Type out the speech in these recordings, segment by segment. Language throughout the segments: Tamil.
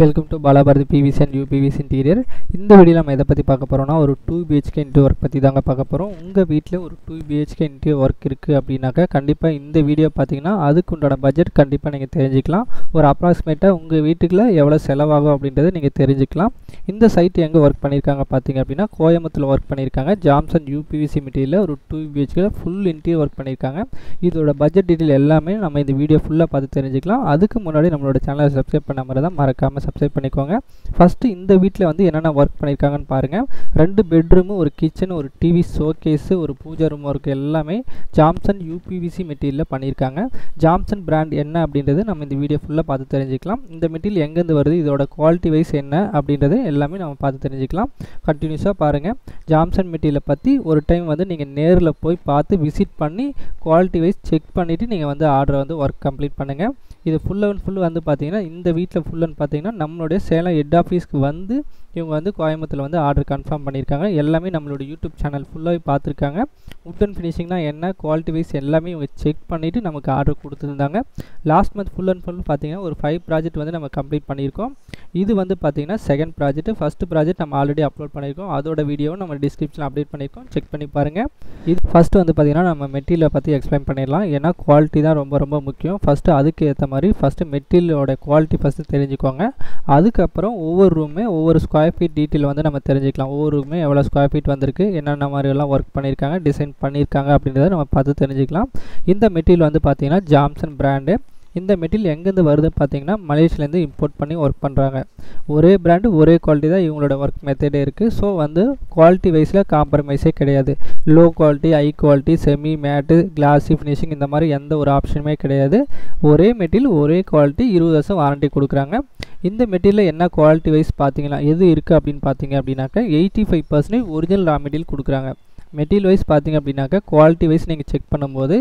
Welcome to Balabharathi PVC and UPVC interior இந்த வீடியோ நம்ம எதை பற்றி பார்க்க போகிறோம்னா ஒரு டூ பிஹெச்கே இன்டீரியர் ஒர்க் பற்றி தாங்க பார்க்க போகிறோம் உங்கள் வீட்டில் ஒரு டூ பிஹெச்கே இன்டீரியர் ஒர்க் இருக்குது அப்படின்னாக்கா கண்டிப்பாக இந்த வீடியோ பார்த்தீங்கன்னா அதுக்கு உண்டான பட்ஜெட் கண்டிப்பாக நீங்கள் தெரிஞ்சுக்கலாம். ஒரு அப்ராக்சிமேட்டாக உங்கள் வீட்டுக்குள்ளே எவ்வளோ செலவாகும் அப்படின்றத நீங்கள் தெரிஞ்சுக்கலாம். இந்த சைட் எங்கே ஒர்க் பண்ணியிருக்காங்க பார்த்தீங்க அப்படின்னா கோயம்புத்தூர் ஒர்க் பண்ணியிருக்காங்க ஜாம்சன் யூபிவிசி மெட்டீரியலில் ஒரு டூ பிஹெச்கில் ஃபுல் இன்டீரியர் ஒர்க் பண்ணியிருக்காங்க இதோட பட்ஜெட் டீட்டெயில் எல்லாமே நம்ம இந்த வீடியோ ஃபுல்லாக பார்த்து தெரிஞ்சுக்கலாம். அதுக்கு முன்னாடி நம்மளோட சேனலை சப்ஸ்கிரைப் பண்ண மாதிரி தான் மறக்காமல் சப்ஸ்கிரைப் பண்ணிக்கோங்க. ஃபஸ்ட்டு இந்த வீட்டில் வந்து என்னென்ன ஒர்க் பண்ணியிருக்காங்கன்னு பாருங்கள் ரெண்டு பெட்ரூமு ஒரு கிச்சன் ஒரு டிவி ஷோகேஸு ஒரு பூஜா ரூம் ஒர்க் எல்லாமே ஜாம்சன் யூபிவிசி மெட்டீரியலில் பண்ணியிருக்காங்க ஜாம்சன் பிராண்ட் என்ன அப்படின்றது நம்ம இந்த வீடியோ ஃபுல்லாக பார்த்து தெரிஞ்சுக்கலாம். இந்த மெட்டீரியல் எங்கேருந்து வருது இதோட குவாலிட்டி வைஸ் என்ன அப்படின்றது எல்லாமே நம்ம பார்த்து தெரிஞ்சுக்கலாம். கண்டினியூஸாக பாருங்கள் ஜாம்சன் மெட்டீரியலை பற்றி ஒரு டைம் வந்து நீங்கள் நேரில் போய் பார்த்து விசிட் பண்ணி குவாலிட்டி வைஸ் செக் பண்ணிவிட்டு நீங்கள் வந்து ஆர்டரை வந்து ஒர்க் கம்ப்ளீட் பண்ணுங்கள் இது ஃபுல் அண்ட் ஃபுல் வந்து பார்த்தீங்கன்னா இந்த வீட்டில் ஃபுல் அண்ட் பார்த்தீங்கன்னா நம்மளுடைய சேலம் ஹெட் ஆஃபீஸ்க்கு வந்து இவங்க வந்து கோயம்புத்தூரில் வந்து ஆர்டர் கன்ஃபார்ம் பண்ணியிருக்காங்க. எல்லாமே நம்மளுடைய யூடியூப் சேனல் ஃபுல்லாகவே பார்த்துருக்காங்க உட்டன் ஃபினிஷிங்னா என்ன குவாலிட்டி வைஸ் எல்லாமே இவங்க செக் பண்ணிவிட்டு நமக்கு ஆர்டர் கொடுத்துருந்தாங்க. Last month full and full பார்த்தீங்கன்னா ஒரு ஃபைவ் ப்ராஜெக்ட் வந்து நம்ம கம்ப்ளீட் பண்ணியிருக்கோம். இது வந்து பார்த்தீங்கன்னா செகண்ட் ப்ராஜெக்ட் ஃபஸ்ட் ப்ராஜெக்ட் நம்ம ஆல்ரெடி அப்லோட் பண்ணியிருக்கோம். அதோட வீடியோவும் நம்ம டிஸ்கிரிப்ஷன் அப்டேட் பண்ணியிருக்கோம். செக் பண்ணி பாருங்கள் இது ஃபஸ்ட்டு வந்து பார்த்திங்கன்னா நம்ம மெட்டீரியலை பற்றி எக்ஸ்பிளைன் பண்ணிடலாம். ஏன்னா குவாலிட்டி தான் ரொம்ப ரொம்ப முக்கியம். ஃபஸ்ட்டு அதுக்கு ஏற்ற மாதிரி ஃபஸ்ட்டு மெட்டீரியலோட குவாலிட்டி ஃபஸ்ட்டு தெரிஞ்சுக்கோங்க. அதுக்கப்புறம் ஒவ்வொரு ரூமே ஒவ்வொரு ஸ்கொயர் ஃபீட் டீட்டெயில் வந்து நம்ம தெரிஞ்சுக்கலாம். ஒவ்வொரு ரூமே எவ்வளோ ஸ்கொயர் ஃபீட் வந்திருக்கு என்னென்ன மாதிரியெல்லாம் ஒர்க் பண்ணியிருக்காங்க டிசைன் பண்ணியிருக்காங்க அப்படின்றத நம்ம பார்த்து தெரிஞ்சுக்கலாம். இந்த மெட்டீரியல் வந்து பார்த்திங்கன்னா ஜாம்சன் பிராண்டு இந்த மெட்டீரியல் எங்கேருந்து வருது பார்த்தீங்கன்னா மலேசியிலேருந்து இம்போர்ட் பண்ணி ஒர்க் பண்ணுறாங்க ஒரே பிராண்டு ஒரே குவாலிட்டி தான் இவங்களோட ஒர்க் மெத்தடே இருக்குது ஸோ வந்து குவாலிட்டி வைஸில் காம்ப்ரமைஸே கிடையாது. Low quality high quality semi matte classy finishing இந்த மாதிரி எந்த ஒரு ஆப்ஷனுமே கிடையாது. ஒரே மெட்டீரியல் ஒரே குவாலிட்டி இருபது வருஷம் வாரண்ட்டி கொடுக்குறாங்க. இந்த மெட்டீரியலில் என்ன குவாலிட்டி வைஸ் பார்த்தீங்கன்னா எது இருக்குது அப்படின்னு பார்த்தீங்க அப்படின்னாக்கா eighty five percentage original raw material கொடுக்குறாங்க. மெட்டீரியல் வைஸ் பார்த்தீங்க அப்படின்னாக்கா குவாலிட்டி வைஸ் நீங்கள் செக் பண்ணும்போது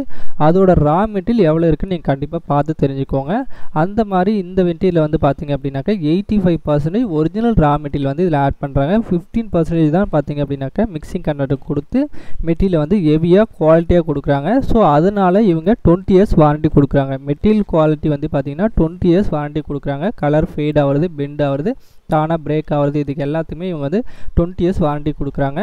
அதோட ரா மெட்டீரியல் எவ்வளோ இருக்குன்னு நீங்கள் கண்டிப்பாக பார்த்து தெரிஞ்சுக்கோங்க. அந்த மாதிரி இந்த மெட்டீரியல் வந்து பார்த்தீங்க அப்படின்னாக்கா eighty five percentage original raw material வந்து இதில் ஆட் பண்ணுறாங்க ஃபிஃப்டீன் பர்சன்டேஜ் தான் பார்த்தீங்க அப்படின்னாக்கா மிக்சிங் கண்டக்ட் கொடுத்து மெட்டீரியல் வந்து ஹெவியாக குவாலிட்டியாக கொடுக்குறாங்க. ஸோ அதனால் இவங்க டுவெண்ட்டி இயர்ஸ் வாரண்ட்டி கொடுக்குறாங்க. மெட்டீரியல் குவாலிட்டி வந்து பார்த்தீங்கன்னா டுவெண்ட்டி இயர்ஸ் வாரண்ட்டி கொடுக்குறாங்க. கலர் ஃபேட் ஆகுறது பெண்ட் ஆகுறது தானாக பிரேக் ஆகிறது இதுக்கு எல்லாத்துக்குமே இவங்க வந்து டுவெண்ட்டி இயர்ஸ் வாரண்ட்டி கொடுக்குறாங்க.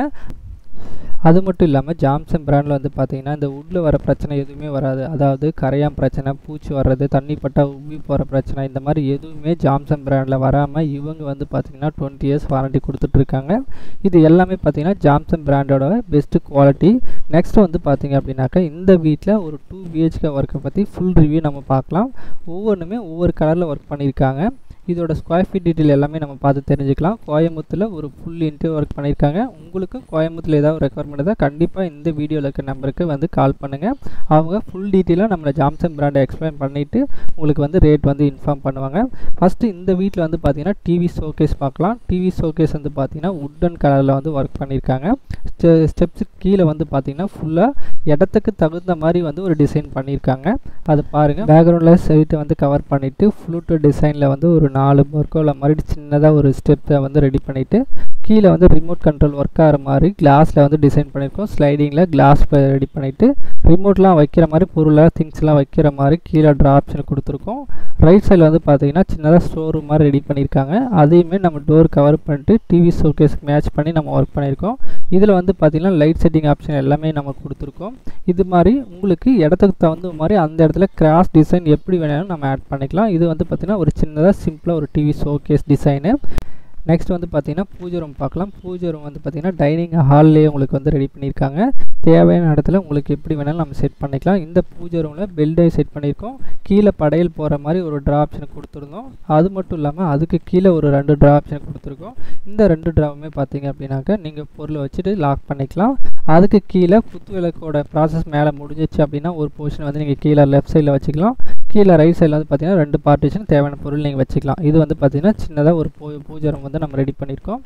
அது மட்டும் இல்லாமல் ஜாம்சன் பிராண்டில் வந்து பார்த்திங்கன்னா இந்த உட்டில் வர பிரச்சனை எதுவுமே வராது. அதாவது கரையான் பிரச்சனை பூச்சி வர்றது தண்ணி பட்டா உப்பி போகிற பிரச்சனை இந்த மாதிரி எதுவுமே ஜாம்சன் பிராண்டில் வராமல் இவங்க வந்து பார்த்திங்கன்னா டுவெண்ட்டி இயர்ஸ் வாரண்டி கொடுத்துட்ருக்காங்க இது எல்லாமே பார்த்திங்கன்னா ஜாம்சன் பிராண்டோட பெஸ்ட்டு குவாலிட்டி நெக்ஸ்ட் வந்து பார்த்திங்க அப்படின்னாக்கா இந்த வீட்டில் ஒரு டூ பிஹெச்கே ஒர்க்கை பற்றி ஃபுல் ரிவ்யூ நம்ம பார்க்கலாம். ஒவ்வொன்றுமே ஒவ்வொரு கலரில் ஒர்க் பண்ணியிருக்காங்க. இதோட ஸ்கொயர் ஃபீட் டீட்டெயில் எல்லாமே நம்ம பார்த்து தெரிஞ்சுக்கலாம். கோயம்புத்தூரில் ஒரு ஃபுல் இன்டர்வியூ ஒர்க் பண்ணியிருக்காங்க. உங்களுக்கு கோயம்புத்தூரில் ஏதாவது ரெக்குவயர்மெண்ட் தான் கண்டிப்பாக இந்த வீடியோவில் இருக்க நம்பருக்கு வந்து கால் பண்ணுங்கள் அவங்க ஃபுல் டீட்டெயிலாக நம்மளை ஜாம்சன் பிராண்டை எக்ஸ்பிளைன் பண்ணிவிட்டு உங்களுக்கு வந்து ரேட் வந்து இன்ஃபார்ம் பண்ணுவாங்க. ஃபஸ்ட்டு இந்த வீட்டில் வந்து பார்த்தீங்கன்னா டிவி ஷோகேஸ் பார்க்கலாம். டிவி ஷோகேஸ் வந்து பார்த்தீங்கன்னா உட்டன் கலரில் வந்து ஒர்க் பண்ணியிருக்காங்க. ஸ்டெப்ஸுக்கு கீழே வந்து பார்த்திங்கன்னா ஃபுல்லாக இடத்துக்கு தகுந்த மாதிரி வந்து ஒரு டிசைன் பண்ணியிருக்காங்க. அது பாருங்கள் பேக்ரவுண்டில் சைட்டை வந்து கவர் பண்ணிவிட்டு ஃப்ளூட்டு டிசைனில் வந்து ஒரு நாலு ஒர்க்கோல மாதிரி சின்னதாக ஒரு ஸ்டெப்பை வந்து ரெடி பண்ணிவிட்டு கீழே வந்து ரிமோட் கண்ட்ரோல் ஒர்க் ஆகிற மாதிரி கிளாஸில் வந்து டிசைன் பண்ணியிருக்கோம். ஸ்லைடிங்கில் கிளாஸ் ரெடி பண்ணிவிட்டு ரிமோட்லாம் வைக்கிற மாதிரி பொருளாக திங்ஸ்லாம் வைக்கிற மாதிரி கீழே ட்ரா ஆப்ஷன் கொடுத்துருக்கோம். ரைட் சைடில் வந்து பார்த்தீங்கன்னா சின்னதாக ஸ்டோர் ரூம் மாதிரி ரெடி பண்ணியிருக்காங்க. அதையுமே நம்ம டோர் கவர் பண்ணிட்டு டிவி ஷோகேஸ்க்கு மேட்ச் பண்ணி நம்ம ஒர்க் பண்ணியிருக்கோம். இதில் வந்து பார்த்திங்கன்னா லைட் செட்டிங் ஆப்ஷன் எல்லாமே நம்ம கொடுத்துருக்கோம். இது மாதிரி உங்களுக்கு இடத்துக்கு தகுந்த மாதிரி அந்த இடத்துல கிராஸ் டிசைன் எப்படி வேணாலும் நம்ம ஆட் பண்ணிக்கலாம். இது வந்து பார்த்திங்கன்னா ஒரு சின்னதாக சிம்பிளாக ஒரு டிவி ஷோகேஸ் டிசைனு நெக்ஸ்ட் வந்து பார்த்தீங்கன்னா பூஜை ரூம் பார்க்கலாம். பூஜை ரூம் வந்து பார்த்தீங்கன்னா டைனிங் ஹால்லேயே உங்களுக்கு வந்து ரெடி பண்ணியிருக்காங்க. தேவையான இடத்துல உங்களுக்கு எப்படி வேணாலும் நம்ம செட் பண்ணிக்கலாம். இந்த பூஜை ரூமில் பெல்டை செட் பண்ணியிருக்கோம். கீழே படையல் போகிற மாதிரி ஒரு ட்ரா ஆப்ஷன் கொடுத்துருந்தோம். அது மட்டும் இல்லாமல் அதுக்கு கீழே ஒரு ரெண்டு ட்ரா ஆப்ஷன் கொடுத்துருக்கோம். இந்த ரெண்டு ட்ராவுமே பார்த்தீங்க அப்படின்னாக்கா நீங்கள் பொருளை வச்சுட்டு லாக் பண்ணிக்கலாம். அதுக்கு கீழே குத்து விளக்கோட ப்ராசஸ் மேலே முடிஞ்சிச்சு அப்படின்னா ஒரு போர்ஷன் வந்து நீங்கள் கீழே லெஃப்ட் சைடில் வச்சுக்கலாம். கீழே ரைட் சைடில் வந்து பார்த்தீங்கன்னா ரெண்டு பார்ட்டிஷன் தேவையான பொருள் நீங்கள் வச்சுக்கலாம். இது வந்து பார்த்தீங்கன்னா சின்னதாக ஒரு பூ பூஜை ரூம் வந்து நம்ம ரெடி பண்ணியிருக்கோம்.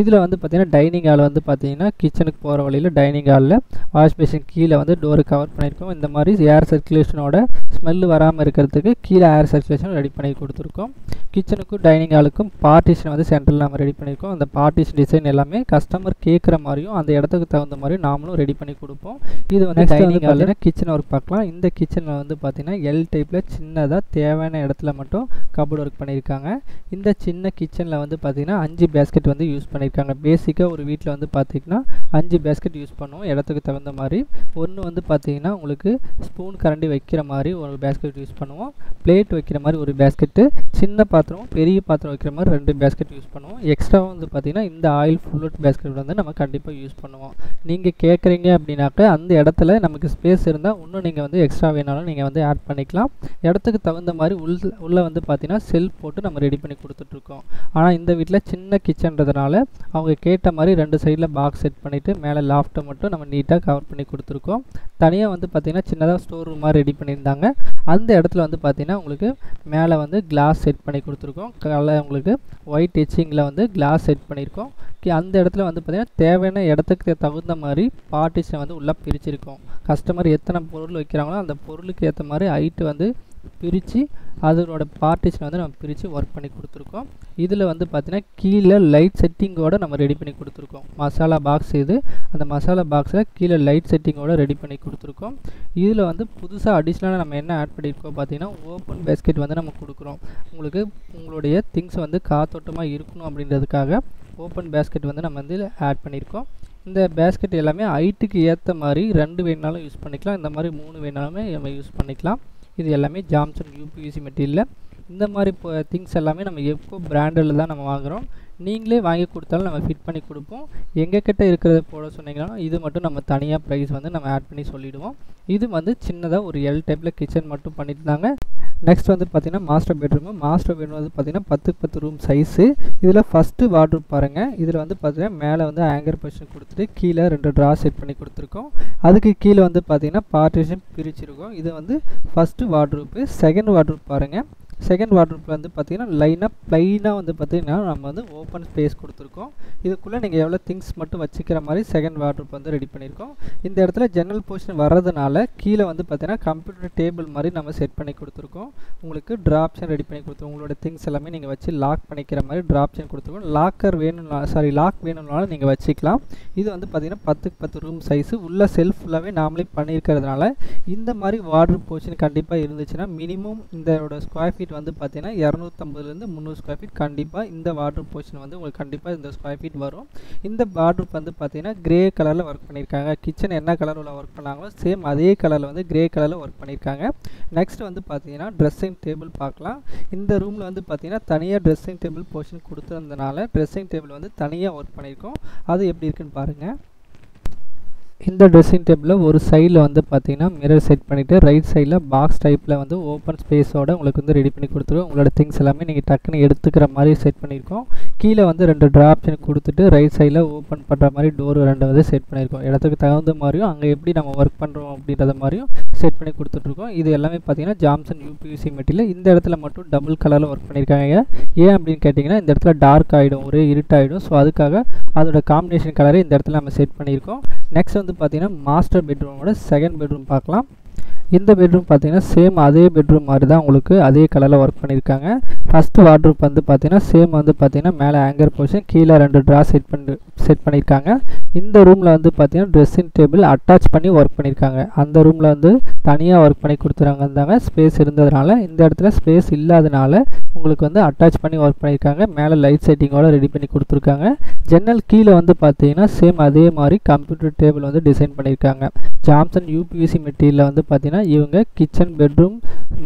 இதில் வந்து பார்த்தீங்கன்னா டைனிங் ஹால் வந்து பார்த்தீங்கன்னா கிச்சனுக்கு போகிற வழியில் டைனிங் ஹாலில் வாஷ் பேஷன் கீழே வந்து டோரை கவர் பண்ணியிருக்கோம். இந்த மாதிரி ஏர் சர்க்குலேஷனோட ஸ்மெல்லு வராமல் இருக்கிறதுக்கு கீழே ஏர் சர்க்குலேஷன் ரெடி பண்ணி கொடுத்துருக்கோம். கிச்சனுக்கும் டைனிங் ஹாலுக்கும் பார்ட்டிஷன் வந்து சென்டரில் நம்ம ரெடி பண்ணியிருக்கோம். அந்த பார்ட்டிஷன் டிசைன் எல்லாமே கஸ்டமர் கேட்குற மாதிரியும் அந்த இடத்துக்கு தகுந்த மாதிரி நாமளும் ரெடி பண்ணி கொடுப்போம். இது வந்து டைனிங் ஹாலில் கிச்சன் ஒர்க் பார்க்கலாம். இந்த கிச்சனில் வந்து பார்த்தீங்கன்னா எல் டைப்பில் சின்னதாக தேவையான இடத்துல மட்டும் கபோர்டு ஒர்க் பண்ணியிருக்காங்க. இந்த சின்ன கிச்சனில் வந்து பார்த்திங்கன்னா அஞ்சு பேஸ்கெட் வந்து யூஸ் பண்ணியிருக்காங்க. பேசிக்காக ஒரு வீட்டில் வந்து பார்த்திங்கன்னா அஞ்சு பேஸ்கெட் யூஸ் பண்ணுவோம். இடத்துக்கு தகுந்த மாதிரி. ஒன்று வந்து பார்த்திங்கன்னா உங்களுக்கு ஸ்பூன் கரண்டி வைக்கிற மாதிரி ஒரு பேஸ்கெட் யூஸ் பண்ணுவோம். பிளேட் வைக்கிற மாதிரி ஒரு பேஸ்கெட்டு சின்ன பாத்திரம் பெரிய பாத்திரம் வைக்கிற மாதிரி ரெண்டு பேஸ்கெட் யூஸ் பண்ணுவோம். எக்ஸ்ட்ரா வந்து பார்த்திங்கன்னா இந்த ஆயில் ஃபுல்லட் பேஸ்கெட் வந்து நம்ம கண்டிப்பாக யூஸ் பண்ணுவோம். நீங்கள் கேட்குறீங்க அப்படின்னாக்க அந்த இடத்துல நமக்கு ஸ்பேஸ் இருந்தால் இன்னும் நீங்கள் வந்து எக்ஸ்ட்ரா வேணாலும் நீங்கள் வந்து ஆட் பண்ணிக்கலாம். இடத்துக்கு தகுந்த மாதிரி உள் உள்ளே வந்து பார்த்தீங்கன்னா செல்ஃப் போட்டு நம்ம ரெடி பண்ணி கொடுத்துட்ருக்கோம். ஆனால் இந்த வீட்டில் சின்ன கிச்சன்றதுனால அவங்க கேட்ட மாதிரி ரெண்டு சைடில் பாக்ஸ் செட் பண்ணிவிட்டு மேலே லாஃப்ட்டை மட்டும் நம்ம நீட்டாக கவர் பண்ணி கொடுத்துருக்கோம். தனியாக வந்து பார்த்திங்கன்னா சின்னதாக ஸ்டோர் ரூம் மாதிரி ரெடி பண்ணியிருந்தாங்க. அந்த இடத்துல வந்து பார்த்திங்கன்னா உங்களுக்கு மேலே வந்து கிளாஸ் செட் பண்ணி கொடுத்துருக்கோம். கலர் உங்களுக்கு ஒயிட் எச்சிங்கில் வந்து கிளாஸ் செட் பண்ணியிருக்கோம். அந்த இடத்துல வந்து பார்த்திங்கன்னா தேவையான இடத்துக்கு தகுந்த மாதிரி பார்ட்டிஷன் வந்து உள்ளே பிரிச்சிருக்கோம். கஸ்டமர் எத்தனை பொருள் வைக்கிறாங்களோ அந்த பொருளுக்கு ஏற்ற மாதிரி ஹைட்டு வந்து பிரித்து அதனோட பார்ட்டிஷன் வந்து நம்ம பிரித்து ஒர்க் பண்ணி கொடுத்துருக்கோம். இதில் வந்து பார்த்திங்கன்னா கீழே லைட் செட்டிங்கோடு நம்ம ரெடி பண்ணி கொடுத்துருக்கோம். மசாலா பாக்ஸ் இது. அந்த மசாலா பாக்ஸில் கீழே லைட் செட்டிங்கோடு ரெடி பண்ணி கொடுத்துருக்கோம். இதில் வந்து புதுசாக அடிஷ்னலாக நம்ம என்ன ஆட் பண்ணியிருக்கோம் பார்த்திங்கன்னா ஓப்பன் பேஸ்கெட் வந்து நம்ம கொடுக்குறோம். உங்களுக்கு உங்களுடைய திங்ஸ் வந்து காத்தோட்டமாக இருக்கணும் அப்படின்றதுக்காக ஓப்பன் பேஸ்கெட் வந்து நம்ம வந்து ஆட் பண்ணியிருக்கோம் இந்த பேஸ்கெட் எல்லாமே ஹைட்டுக்கு ஏற்ற மாதிரி ரெண்டு வேணாலும் யூஸ் பண்ணிக்கலாம். இந்த மாதிரி மூணு வேணாலுமே நம்ம யூஸ் பண்ணிக்கலாம். இது எல்லாமே ஜாம்சன் யூபிவிசி மெட்டீரியலில் இந்த மாதிரி இப்போ திங்ஸ் எல்லாமே நம்ம எப்போ பிராண்டில் தான் நம்ம வாங்குகிறோம் நீங்களே வாங்கி கொடுத்தாலும் நம்ம ஃபிட் பண்ணி கொடுப்போம். எங்கக்கிட்ட இருக்கிறத போட சொன்னீங்கன்னா இது மட்டும் நம்ம தனியாக ப்ரைஸ் வந்து நம்ம ஆட் பண்ணி சொல்லிவிடுவோம் இது வந்து சின்னதாக ஒரு எல் டைப்பில் கிச்சன் மட்டும் பண்ணியிருந்தாங்க. நெக்ஸ்ட் வந்து பார்த்திங்கன்னா மாஸ்டர் பெட்ரூமு மாஸ்டர் பெட்ரூம் வந்து பார்த்திங்கன்னா பத்து பத்து ரூம் சைஸு இதில் ஃபஸ்ட்டு வார்ட்ரூப் பாருங்கள் இதில் வந்து பார்த்திங்கன்னா மேலே வந்து ஆங்கர் பொசிஷன் கொடுத்துட்டு கீழே ரெண்டு ட்ரா செட் பண்ணி கொடுத்துருக்கோம். அதுக்கு கீழே வந்து பார்த்திங்கன்னா பார்ட்டிஷன் பிரிச்சிருக்கோம். இது வந்து ஃபஸ்ட்டு வார்ட்ரூப்பு செகண்ட் வார்ட்ரூப் பாருங்கள் செகண்ட் வாட்ரூப்பில் வந்து பார்த்திங்கன்னா லைனாக ப்ளைனாக வந்து பார்த்திங்கன்னா நம்ம வந்து ஓப்பன் ஸ்பேஸ் கொடுத்துருக்கோம். இதுக்குள்ளே நீங்கள் எவ்வளோ திங்ஸ் மட்டும் வச்சுக்கிற மாதிரி செகண்ட் வாட்ரூப் வந்து ரெடி பண்ணியிருக்கோம். இந்த இடத்துல ஜன்னல் போர்ஷன் வர்றதுனால கீழே வந்து பார்த்திங்கன்னா கம்ப்யூட்டர் டேபிள் மாதிரி நம்ம செட் பண்ணி கொடுத்துருக்கோம். உங்களுக்கு ட்ராப்ஷன் ரெடி பண்ணி கொடுத்துருவோம் உங்களோட திங்ஸ் எல்லாமே நீங்கள் வச்சு லாக் பண்ணிக்கிற மாதிரி ட்ராப்ஷன் கொடுத்துருக்கோம். லாக்கர் வேணும்னா சாரி லாக் வேணும்னாலும் நீங்கள் வச்சுக்கலாம். இது வந்து பார்த்திங்கன்னா பத்துக்கு பத்து ரூம் சைஸு உள்ள செல்ஃப் ஃபுல்லாகவே நாமளே பண்ணியிருக்கிறதுனால இந்த மாதிரி வாட்ரூப் போர்ஷன் கண்டிப்பாக இருந்துச்சுன்னா மினிமம் இதோட ஸ்கொயர் ஃபீட் வந்து பார்த்தீங்கன்னா இரநூத்தம்பதுலேருந்து முந்நூறு ஸ்கொயர் ஃபீட் கண்டிப்பாக இந்த வாட்ரு போர்ஷன் வந்து உங்களுக்கு கண்டிப்பாக இந்த ஸ்கொயர் ஃபீட் வரும். இந்த வார்ட்ரூப் வந்து பார்த்தீங்கன்னா கிரே கலரில் ஒர்க் பண்ணியிருக்காங்க. கிச்சன் என்ன கலரில் ஒர்க் பண்ணாங்களோ சேம் அதே கலரில் வந்து கிரே கலரில் ஒர்க் பண்ணியிருக்காங்க. நெக்ஸ்ட் வந்து பார்த்தீங்கன்னா ட்ரெஸ்ஸிங் டேபிள் பார்க்கலாம். இந்த ரூமில் வந்து பார்த்தீங்கன்னா தனியாக ட்ரெஸ்ஸிங் டேபிள் போர்ஷன் கொடுத்துருந்தனால ட்ரெஸ்ஸிங் டேபிள் வந்து தனியாக ஒர்க் பண்ணியிருக்கோம். அது எப்படி இருக்குன்னு பாருங்கள் இந்த ட்ரெஸ்ஸிங் டேபிளில் ஒரு சைடில் வந்து பார்த்தீங்கன்னா மிரர் செட் பண்ணிவிட்டு ரைட் சைடில் பாக்ஸ் டைப்பில் வந்து ஓப்பன் ஸ்பேஸோட உங்களுக்கு வந்து ரெடி பண்ணி கொடுத்துருவோம். உங்களோட திங்ஸ் எல்லாமே நீங்கள் டக்குன்னு எடுத்துக்கிற மாதிரி செட் பண்ணியிருக்கோம். கீழே வந்து ரெண்டு ட்ராப்ஷன் கொடுத்துட்டு ரைட் சைடில் ஓப்பன் பண்ணுற மாதிரி டோர் ரெண்டு வந்து செட் பண்ணியிருக்கோம். இடத்துக்கு தகுந்த மாதிரியும் அங்கே எப்படி நம்ம ஒர்க் பண்ணுறோம் அப்படின்றத மாதிரியும் செட் பண்ணி கொடுத்துட்ருக்கோம். இது எல்லாமே பார்த்தீங்கன்னா ஜாம்சன் யூபிவிசி மெட்டீரியல் இந்த இடத்துல மட்டும் டபுள் கலரில் ஒர்க் பண்ணியிருக்காங்க. ஏன் அப்படின்னு கேட்டிங்கன்னா இந்த இடத்துல டார்க் ஆகிடும் ஒரே இருட்டாகிடும் ஸோ அதுக்காக அதோட காம்பினேஷன் கலரை இந்த இடத்துல நம்ம செட் பண்ணியிருக்கோம். நெக்ஸ்ட் வந்து பார்த்தீங்கன்னா மாஸ்டர் பெட்ரூமோட செகண்ட் பெட்ரூம் பார்க்கலாம். இந்த பெட்ரூம் பார்த்தீங்கன்னா சேம் அதே பெட்ரூம் மாதிரி தான் உங்களுக்கு அதே கலரில் ஒர்க் பண்ணியிருக்காங்க. ஃபஸ்ட்டு வாட்ரூப் வந்து பார்த்தீங்கன்னா சேம் வந்து பார்த்தீங்கன்னா மேலே ஆங்கர் போர்ஷன் கீழே ரெண்டு ட்ரா செட் பண்ணி செட் பண்ணியிருக்காங்க. இந்த ரூமில் வந்து பார்த்தீங்கன்னா ட்ரெஸ்ஸிங் டேபிள் அட்டாச் பண்ணி ஒர்க் பண்ணியிருக்காங்க. அந்த ரூமில் வந்து தனியாக ஒர்க் பண்ணி கொடுத்துறாங்க இருந்தாங்க ஸ்பேஸ் இருந்ததுனால இந்த இடத்துல ஸ்பேஸ் இல்லாதனால உங்களுக்கு வந்து அட்டாச் பண்ணி ஒர்க் பண்ணியிருக்காங்க. மேலே லைட் செட்டிங்கோட ரெடி பண்ணி கொடுத்துருக்காங்க. ஜன்னல் கீழே வந்து பார்த்தீங்கன்னா சேம் அதே மாதிரி கம்ப்யூட்டர் டேபிள் வந்து டிசைன் பண்ணியிருக்காங்க. ஜாம்சன் யூபிஎஸ்சி மெட்டீரியலில் வந்து பார்த்தீங்கன்னா இவங்க கிச்சன் பெட்ரூம்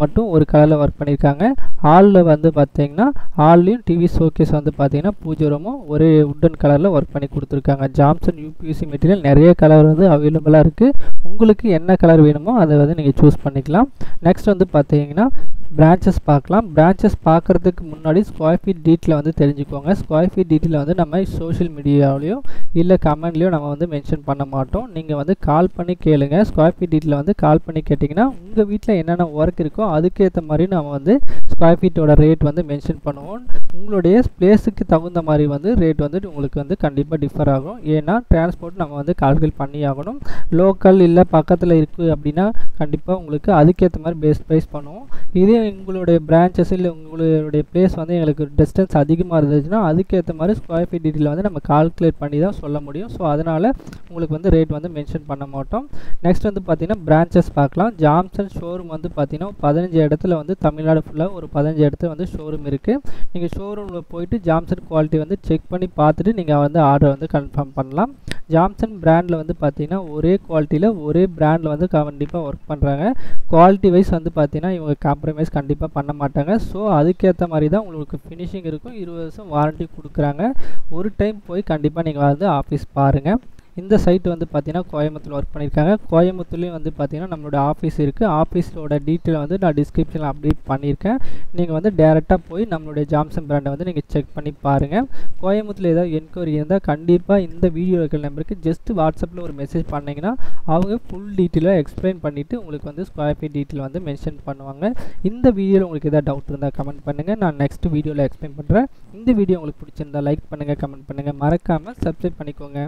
மட்டும் ஒரு கலரில் ஒர்க் பண்ணியிருக்காங்க. ஹாலில் வந்து பார்த்தீங்கன்னா ஹால்லையும் டிவி ஷோகேஸ் வந்து பார்த்தீங்கன்னா பூஜை ரூமும் ஒரே உட்டன் கலரில் ஒர்க் பண்ணி கொடுத்துருக்காங்க. ஜாம்சன் யூபிஎஸ்சி மெட்டீரியல் நிறைய கலர் வந்து அவைலபிளாக இருக்குது உங்களுக்கு என்ன கலர் வேணுமோ அதை வந்து நீங்கள் சூஸ் பண்ணிக்கலாம். நெக்ஸ்ட் வந்து பார்த்தீங்கன்னா பிரான்ச்சஸ் பார்க்கலாம். பிரான்ச்சஸ் பார்க்குறதுக்கு முன்னாடி ஸ்கொயர் ஃபீட் டீட்டில் வந்து தெரிஞ்சுக்கோங்க. ஸ்கொயர் ஃபீட் டீட்டில் வந்து நம்ம சோஷியல் மீடியாவிலையும் இல்லை கமெண்ட்லேயும் நம்ம வந்து மென்ஷன் பண்ண மாட்டோம். நீங்கள் வந்து கால் பண்ணி கேளுங்க. ஸ்கொயர் ஃபீட் டீட்டில் வந்து கால் பண்ணி கேட்டிங்கன்னா உங்கள் வீட்டில் என்னென்ன ஒர்க் இருக்கோ அதுக்கேற்ற மாதிரி நம்ம வந்து ஸ்கொயர் ஸ்கொயர் ஃபீட்டோட ரேட் வந்து மென்ஷன் பண்ணுவோம். உங்களுடைய பிளேஸுக்கு தகுந்த மாதிரி வந்து ரேட் வந்து உங்களுக்கு வந்து கண்டிப்பாக டிஃபர் ஆகும். ஏன்னா டிரான்ஸ்போர்ட் நம்ம வந்து கால்குலேட் பண்ணி ஆகணும். லோக்கல் இல்லை பக்கத்தில் இருக்குது அப்படின்னா கண்டிப்பாக உங்களுக்கு அதுக்கேற்ற மாதிரி பேஸ் ப்ரைஸ் பண்ணுவோம். இதே உங்களுடைய பிரான்ச்சஸ் இல்லை உங்களுடைய பிளேஸ் வந்து எங்களுக்கு டிஸ்டன்ஸ் அதிகமாக இருந்துச்சுன்னா அதுக்கேற்ற மாதிரி ஸ்கொயர் ஃபீட் டீட்டெயில் வந்து நம்ம கால்குலேட் பண்ணி தான் சொல்ல முடியும். ஸோ அதனால் உங்களுக்கு வந்து ரேட் வந்து மென்ஷன் பண்ண மாட்டோம். நெக்ஸ்ட் வந்து பார்த்திங்கன்னா பிரான்ச்சஸ் பார்க்கலாம். ஜாம்சன் ஷோரூம் வந்து பார்த்தீங்கன்னா பதினஞ்சு இடத்துல வந்து தமிழ்நாடு ஃபுல்லாக ஒரு பதினஞ்சு இடத்துல வந்து ஷோரூம் இருக்குது நீங்கள் ஷோரூமில் போயிட்டு ஜாம்சன் குவாலிட்டி வந்து செக் பண்ணி பார்த்துட்டு நீங்கள் வந்து ஆர்டர் வந்து கன்ஃபார்ம் பண்ணலாம். ஜாம்சன் பிராண்டில் வந்து பார்த்தீங்கன்னா ஒரே குவாலிட்டியில் ஒரே பிராண்டில் வந்து கண்டிப்பாக ஒர்க் பண்ணுறாங்க குவாலிட்டி வைஸ் வந்து பார்த்தீங்கன்னா இவங்க காம்ப்ரமைஸ் கண்டிப்பாக பண்ண மாட்டாங்க. ஸோ அதுக்கேற்ற மாதிரி தான் உங்களுக்கு ஃபினிஷிங் இருக்கும். இருபது வருஷம் வாரண்ட்டி கொடுக்குறாங்க. ஒரு டைம் போய் கண்டிப்பாக நீங்கள் வந்து ஆஃபீஸ் பாருங்கள் இந்த சைட் வந்து பார்த்தீங்கன்னா கோயம்புத்தூர் ஒர்க் பண்ணியிருக்காங்க கோயம்புத்தூர்லேயும் வந்து பார்த்தீங்கன்னா நம்மளோட ஆஃபீஸ் இருக்குது ஆஃபீஸோட டீட்டெயில் வந்து நான் டிஸ்கிரிப்ஷனில் அப்டேட் பண்ணியிருக்கேன். நீங்கள் வந்து டேரெக்டாக போய் நம்மளுடைய ஜாம்சன் பிராண்டை வந்து நீங்கள் செக் பண்ணி பாருங்கள் கோயம்புத்தூரில் ஏதாவது என்கொயரி இருந்தால் கண்டிப்பாக இந்த வீடியோ இருக்கிற நம்பருக்கு ஜஸ்ட் வாட்ஸ்அப்பில் ஒரு மெசேஜ் பண்ணிங்கன்னா அவங்க ஃபுல் டீட்டெயிலாக எக்ஸ்பிளைன் பண்ணிவிட்டு உங்களுக்கு வந்து ஸ்கொயர் ஃபீட் டீட்டெயில் வந்து மென்ஷன் பண்ணுவாங்க. இந்த வீடியோவில் உங்களுக்கு எதாவது டவுட் இருந்தால் கமெண்ட் பண்ணுங்கள் நான் நெக்ஸ்ட் வீடியோவில் எக்ஸ்பிளைன் பண்ணுறேன் இந்த வீடியோ உங்களுக்கு பிடிச்சிருந்தா லைக் பண்ணுங்கள் கமெண்ட் பண்ணுங்கள் மறக்காமல் சப்ஸ்கிரைப் பண்ணிக்கோங்க.